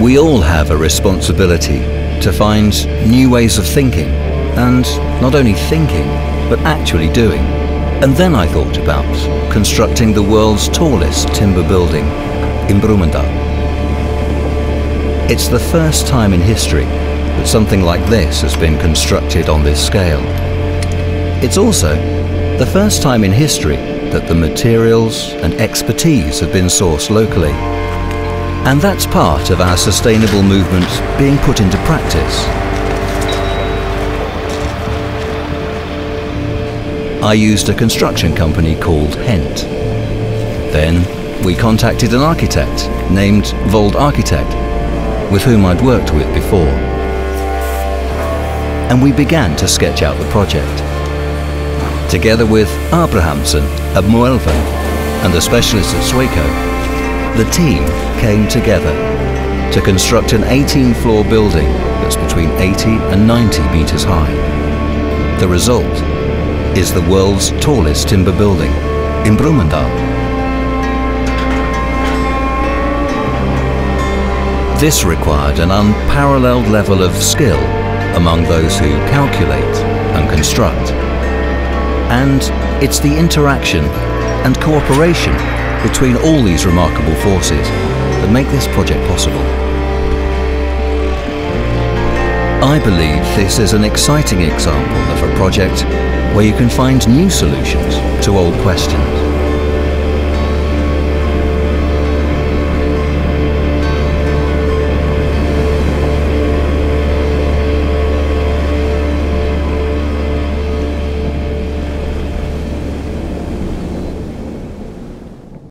We all have a responsibility to find new ways of thinking, and not only thinking, but actually doing. And then I thought about constructing the world's tallest timber building in Brumunddal. It's the first time in history that something like this has been constructed on this scale. It's also the first time in history that the materials and expertise have been sourced locally. And that's part of our sustainable movement being put into practice. I used a construction company called Hent. Then we contacted an architect named Voll Architect, with whom I'd worked with before. And we began to sketch out the project. Together with Abrahamsen at Moelven and the specialists at Sweco, the team came together to construct an 18-floor building that's between 80 and 90 meters high. The result is the world's tallest timber building in Brumunddal. This required an unparalleled level of skill among those who calculate and construct. And it's the interaction and cooperation between all these remarkable forces that make this project possible. I believe this is an exciting example of a project where you can find new solutions to old questions.